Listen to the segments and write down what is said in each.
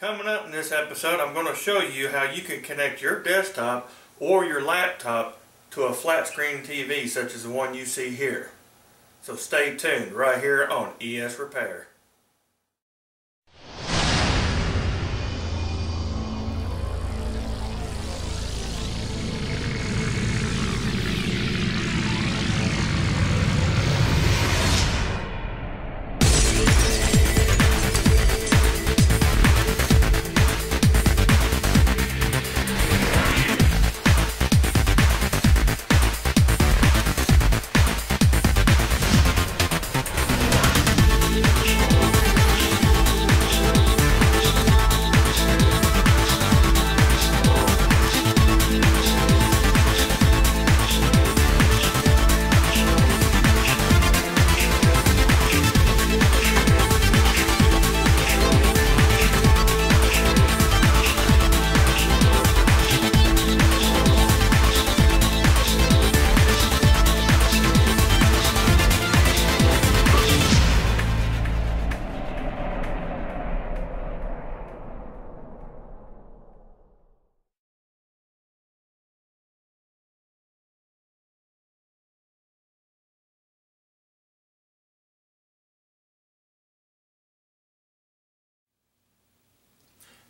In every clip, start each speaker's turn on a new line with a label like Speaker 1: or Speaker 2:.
Speaker 1: Coming up in this episode, I'm going to show you how you can connect your desktop or your laptop to a flat screen TV such as the one you see here. So stay tuned right here on ES Repair.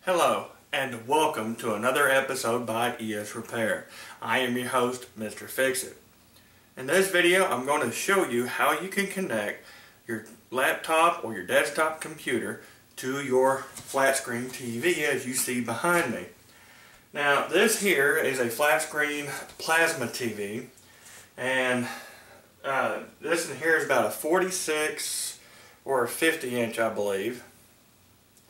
Speaker 1: Hello, and welcome to another episode by ES Repair. I am your host, Mr. Fixit. In this video, I'm going to show you how you can connect your laptop or your desktop computer to your flat screen TV as you see behind me. Now, this here is a flat screen plasma TV, and uh, this in here is about a 46 or a 50 inch, I believe.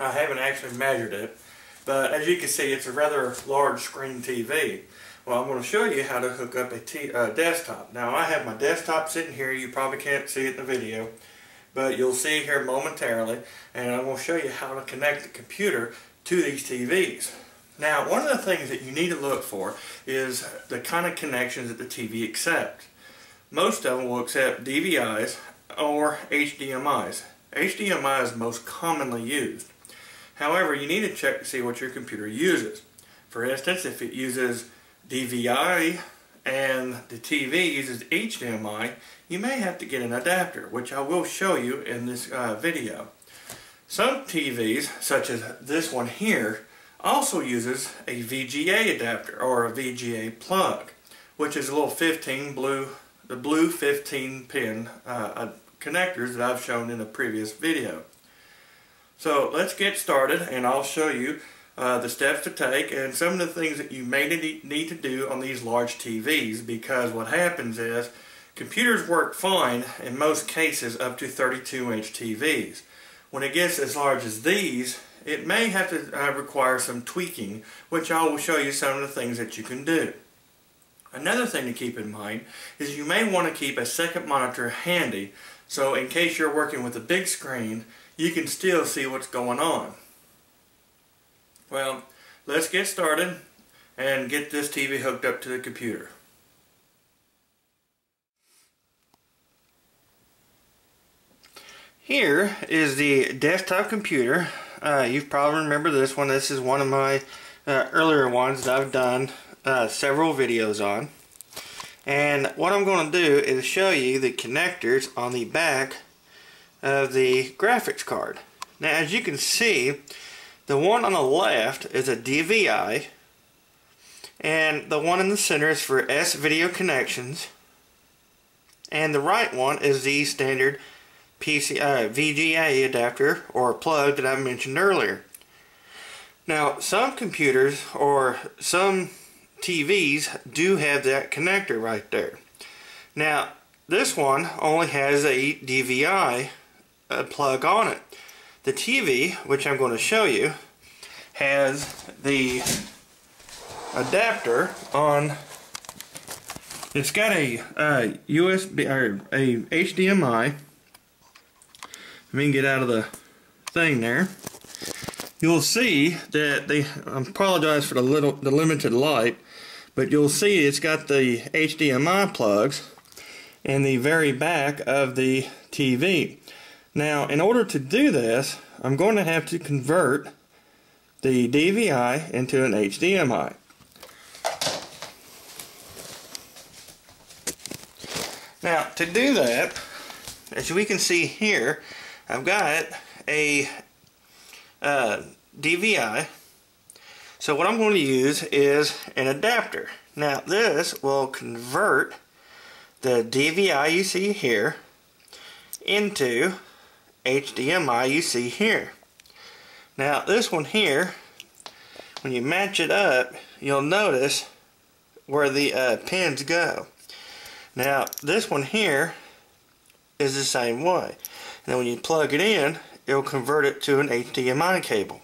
Speaker 1: I haven't actually measured it, but as you can see, it's a rather large screen TV. Well, I'm going to show you how to hook up a uh, desktop. Now, I have my desktop sitting here. You probably can't see it in the video, but you'll see here momentarily, and I'm going to show you how to connect the computer to these TVs. Now, one of the things that you need to look for is the kind of connections that the TV accepts. Most of them will accept DVIs or HDMIs. HDMI is most commonly used. However, you need to check to see what your computer uses. For instance, if it uses DVI and the TV uses HDMI, you may have to get an adapter, which I will show you in this uh, video. Some TVs, such as this one here, also uses a VGA adapter or a VGA plug, which is a little 15 blue, the blue 15 pin uh, connectors that I've shown in a previous video. So let's get started and I'll show you uh, the steps to take and some of the things that you may need to do on these large TVs because what happens is computers work fine in most cases up to 32 inch TVs. When it gets as large as these it may have to uh, require some tweaking which I will show you some of the things that you can do. Another thing to keep in mind is you may want to keep a second monitor handy so in case you're working with a big screen you can still see what's going on. Well, let's get started and get this TV hooked up to the computer. Here is the desktop computer. Uh, you probably remember this one. This is one of my uh, earlier ones that I've done uh, several videos on. And what I'm going to do is show you the connectors on the back of the graphics card. Now as you can see, the one on the left is a DVI and the one in the center is for S-Video connections and the right one is the standard PC, uh, VGA adapter or plug that I mentioned earlier. Now some computers or some TVs do have that connector right there. Now this one only has a DVI a plug on it. The TV, which I'm going to show you, has the adapter on it's got a uh, USB or a HDMI. Let me get out of the thing there. You'll see that they. I apologize for the little the limited light, but you'll see it's got the HDMI plugs in the very back of the TV. Now, in order to do this, I'm going to have to convert the DVI into an HDMI. Now, to do that, as we can see here, I've got a uh, DVI. So what I'm going to use is an adapter. Now, this will convert the DVI you see here into HDMI you see here. Now, this one here, when you match it up, you'll notice where the uh, pins go. Now, this one here is the same way. And when you plug it in, it'll convert it to an HDMI cable.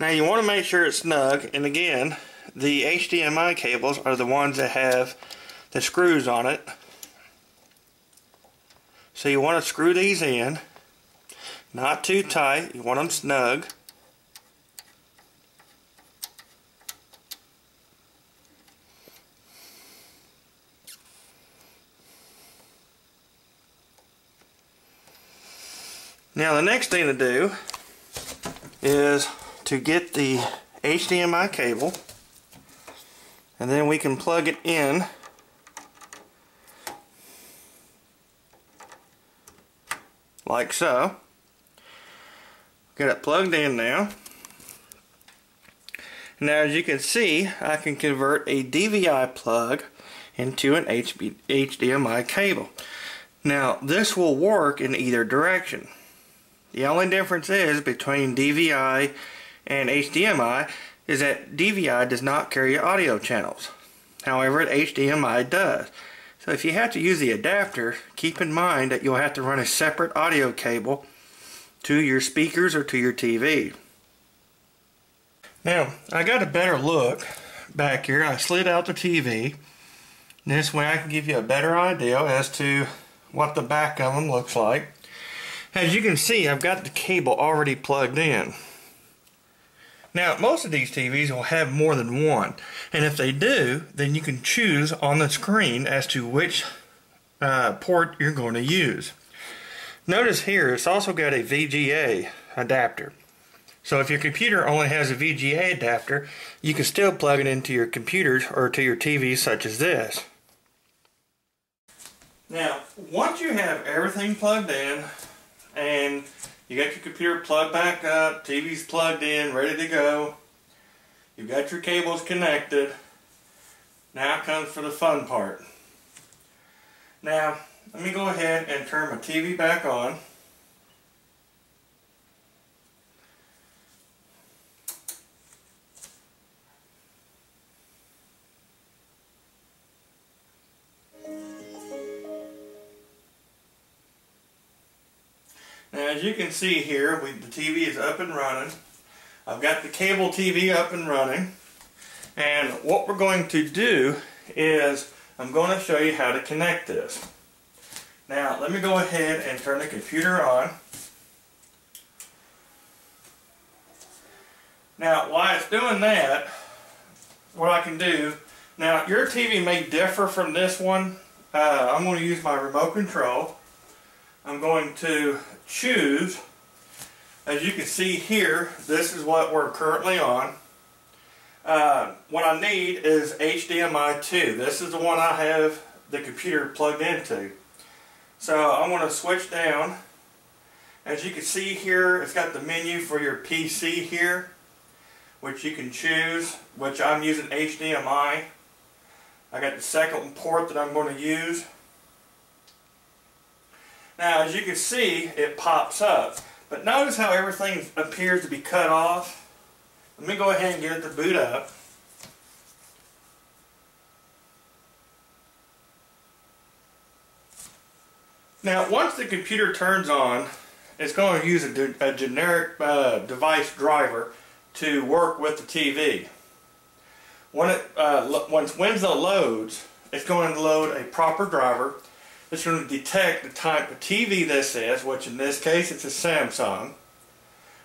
Speaker 1: Now you want to make sure it's snug, and again, the HDMI cables are the ones that have the screws on it. So you want to screw these in, not too tight, you want them snug. Now the next thing to do is to get the HDMI cable and then we can plug it in like so. Get it plugged in now. Now as you can see I can convert a DVI plug into an HDMI cable. Now this will work in either direction. The only difference is between DVI and HDMI is that DVI does not carry audio channels. However, HDMI does. So if you have to use the adapter, keep in mind that you'll have to run a separate audio cable to your speakers or to your TV. Now, I got a better look back here. I slid out the TV. This way I can give you a better idea as to what the back of them looks like. As you can see, I've got the cable already plugged in. Now, most of these TVs will have more than one. And if they do, then you can choose on the screen as to which uh, port you're going to use. Notice here, it's also got a VGA adapter. So if your computer only has a VGA adapter, you can still plug it into your computers or to your TV such as this. Now, once you have everything plugged in, and you got your computer plugged back up, TV's plugged in, ready to go. You've got your cables connected. Now comes for the fun part. Now, let me go ahead and turn my TV back on. As you can see here, we, the TV is up and running. I've got the cable TV up and running. And what we're going to do is I'm going to show you how to connect this. Now let me go ahead and turn the computer on. Now while it's doing that, what I can do, now your TV may differ from this one. Uh, I'm going to use my remote control. I'm going to choose, as you can see here, this is what we're currently on. Uh, what I need is HDMI 2. This is the one I have the computer plugged into. So I'm going to switch down. As you can see here, it's got the menu for your PC here, which you can choose, which I'm using HDMI. I got the second port that I'm going to use. Now, as you can see, it pops up. But notice how everything appears to be cut off. Let me go ahead and get it to boot up. Now, once the computer turns on, it's going to use a, a generic uh, device driver to work with the TV. When it, uh, once Windows loads, it's going to load a proper driver it's going to detect the type of TV this is, which in this case it's a Samsung.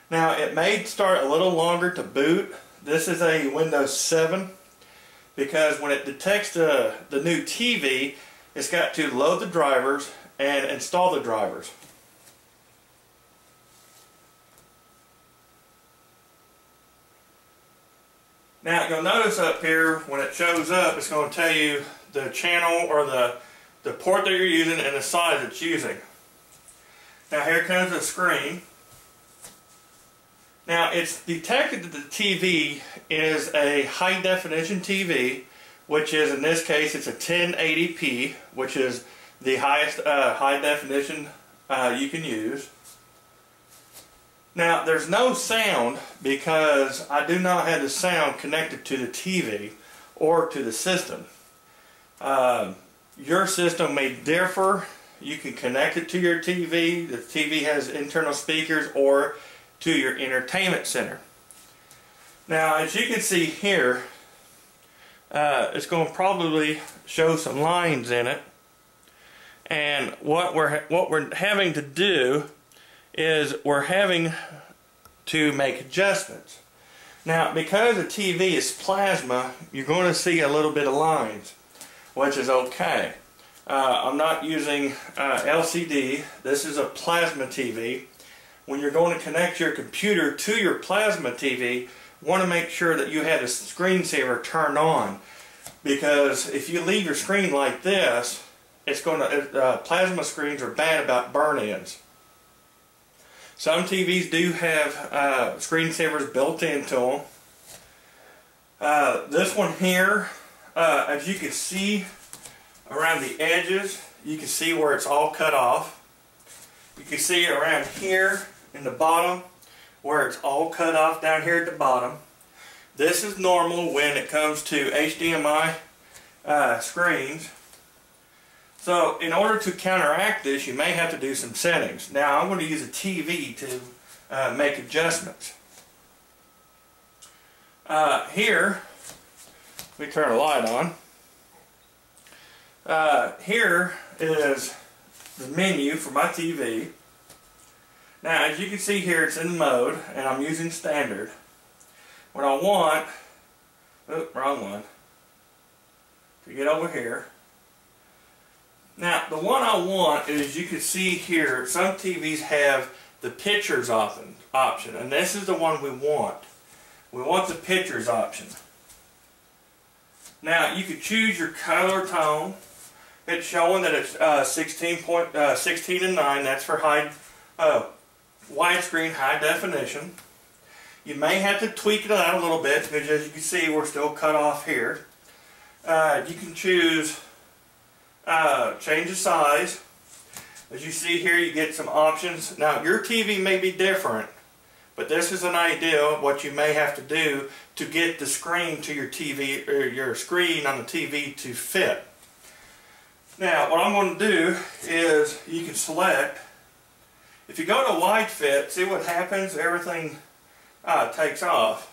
Speaker 1: Now it may start a little longer to boot. This is a Windows 7 because when it detects the, the new TV, it's got to load the drivers and install the drivers. Now you'll notice up here when it shows up it's going to tell you the channel or the, the port that you're using and the size it's using. Now here comes the screen. Now it's detected that the TV is a high definition TV which is in this case it's a 1080p which is the highest uh, high definition uh, you can use. Now, there's no sound because I do not have the sound connected to the TV or to the system. Uh, your system may differ. You can connect it to your TV. The TV has internal speakers or to your entertainment center. Now, as you can see here, uh, it's going to probably show some lines in it. And what we're what we're having to do is we're having to make adjustments. Now, because the TV is plasma, you're going to see a little bit of lines, which is okay. Uh, I'm not using uh, LCD. This is a plasma TV. When you're going to connect your computer to your plasma TV, want to make sure that you have a screensaver turned on. Because if you leave your screen like this, it's going to, uh, plasma screens are bad about burn-ins. Some TVs do have uh, screensavers built into them. Uh, this one here, uh, as you can see around the edges, you can see where it's all cut off. You can see around here in the bottom where it's all cut off down here at the bottom. This is normal when it comes to HDMI uh, screens. So in order to counteract this, you may have to do some settings. Now I'm going to use a TV to uh, make adjustments. Uh, here, we turn a light on. Uh, here is the menu for my TV. Now as you can see here it's in mode and I'm using standard. What I want, oh wrong one, to get over here now, the one I want is you can see here, some TVs have the pictures option, option, and this is the one we want. We want the pictures option. Now, you can choose your color tone. It's showing that it's uh, 16, point, uh, 16 and 9. That's for high, uh, widescreen high definition. You may have to tweak it out a little bit because as you can see, we're still cut off here. Uh, you can choose uh, change the size. As you see here, you get some options. Now, your TV may be different, but this is an idea of what you may have to do to get the screen to your TV, or your screen on the TV to fit. Now, what I'm going to do is you can select, if you go to wide fit, see what happens? Everything uh, takes off.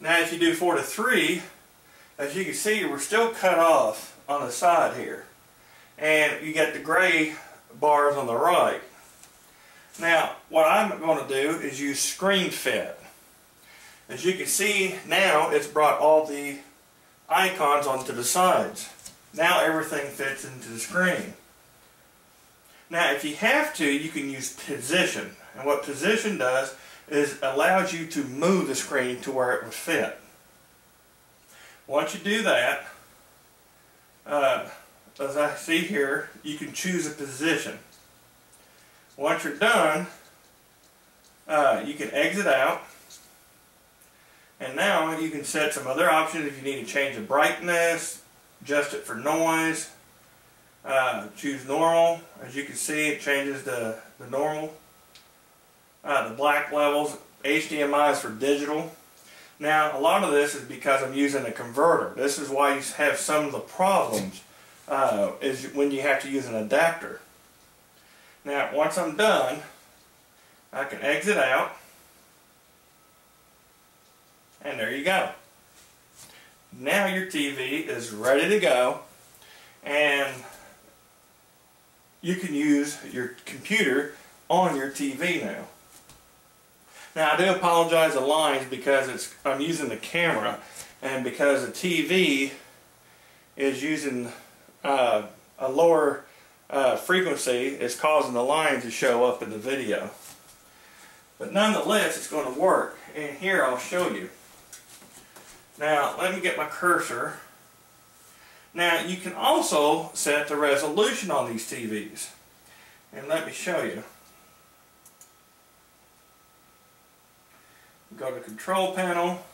Speaker 1: Now, if you do 4 to 3, as you can see, we're still cut off on the side here. And you get the gray bars on the right. Now, what I'm going to do is use screen fit. As you can see now, it's brought all the icons onto the sides. Now everything fits into the screen. Now, if you have to, you can use position. And what position does is allows you to move the screen to where it would fit. Once you do that, uh, as I see here, you can choose a position. Once you're done, uh, you can exit out. And now you can set some other options if you need to change the brightness, adjust it for noise, uh, choose normal. As you can see, it changes the, the normal. Uh, the black levels, HDMI is for digital. Now, a lot of this is because I'm using a converter. This is why you have some of the problems uh, is when you have to use an adapter. Now, once I'm done, I can exit out. And there you go. Now your TV is ready to go and you can use your computer on your TV now. Now I do apologize the lines because it's I'm using the camera and because the TV is using uh, a lower uh, frequency is causing the line to show up in the video. But nonetheless, it's going to work. And here I'll show you. Now, let me get my cursor. Now, you can also set the resolution on these TVs. And let me show you. Go to control panel.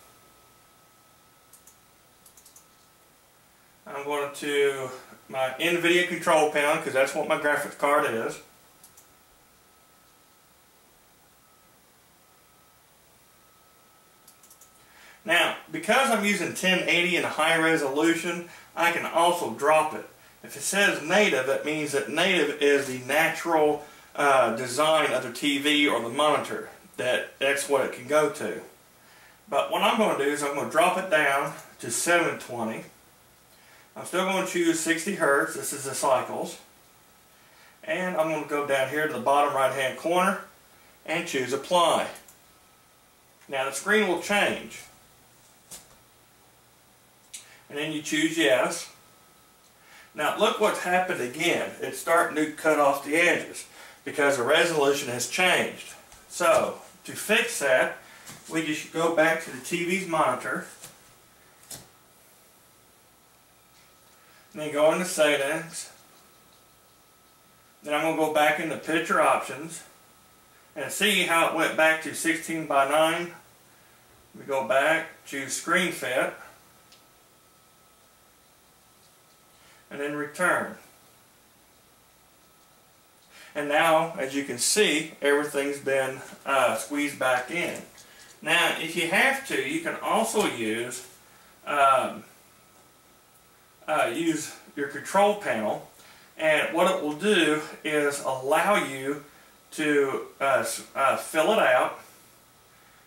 Speaker 1: I'm going to my NVIDIA control panel because that's what my graphics card is. Now, because I'm using 1080 in a high resolution, I can also drop it. If it says native, that means that native is the natural uh, design of the TV or the monitor. That That's what it can go to. But what I'm going to do is I'm going to drop it down to 720. I'm still going to choose 60 Hertz. This is the cycles. And I'm going to go down here to the bottom right hand corner and choose apply. Now the screen will change. And then you choose yes. Now look what's happened again. It's starting to cut off the edges because the resolution has changed. So to fix that, we just go back to the TV's monitor then go into settings. Then I'm going to go back into picture options and see how it went back to 16 by 9. We go back, choose screen fit, and then return. And now, as you can see, everything's been uh, squeezed back in. Now, if you have to, you can also use um, uh, use your control panel and what it will do is allow you to uh, uh, fill it out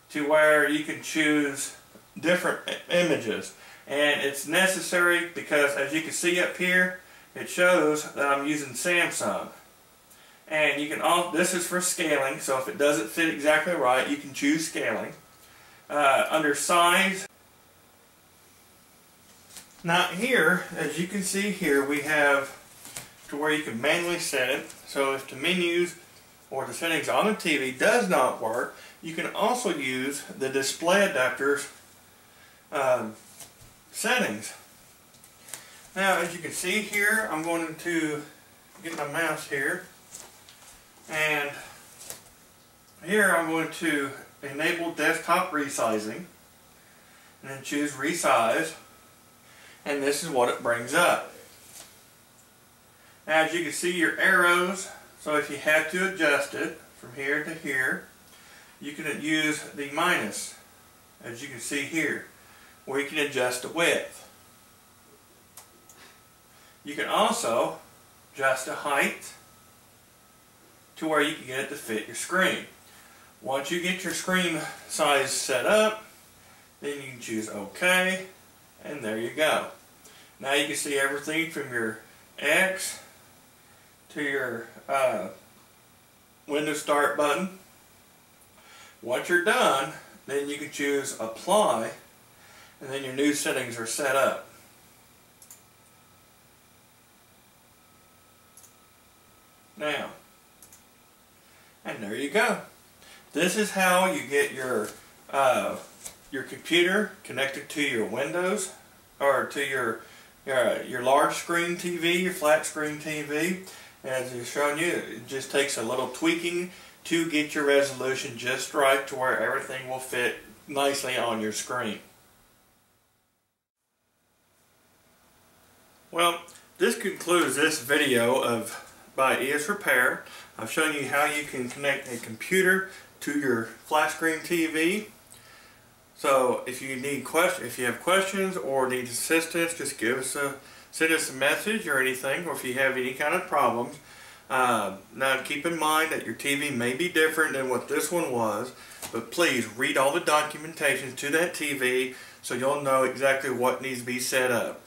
Speaker 1: to where you can choose different images. And it's necessary because as you can see up here it shows that I'm using Samsung. And you can all this is for scaling so if it doesn't fit exactly right you can choose scaling. Uh, under size now here, as you can see here, we have to where you can manually set it. So if the menus or the settings on the TV does not work, you can also use the display adapters um, settings. Now as you can see here, I'm going to get my mouse here and here I'm going to enable desktop resizing and then choose resize and this is what it brings up. Now as you can see your arrows, so if you have to adjust it from here to here, you can use the minus, as you can see here, where you can adjust the width. You can also adjust the height to where you can get it to fit your screen. Once you get your screen size set up, then you can choose OK, and there you go. Now you can see everything from your X to your uh, Windows Start button. Once you're done, then you can choose Apply, and then your new settings are set up. Now, and there you go. This is how you get your uh, your computer connected to your Windows or to your your, your large screen TV, your flat screen TV. As it's showing you, it just takes a little tweaking to get your resolution just right to where everything will fit nicely on your screen. Well, this concludes this video of by ES Repair. I've shown you how you can connect a computer to your flat screen TV so if you need question, if you have questions or need assistance, just give us a send us a message or anything, or if you have any kind of problems. Uh, now keep in mind that your TV may be different than what this one was, but please read all the documentation to that TV so you'll know exactly what needs to be set up.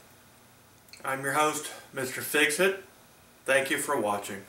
Speaker 1: I'm your host, Mr. Fixit. Thank you for watching.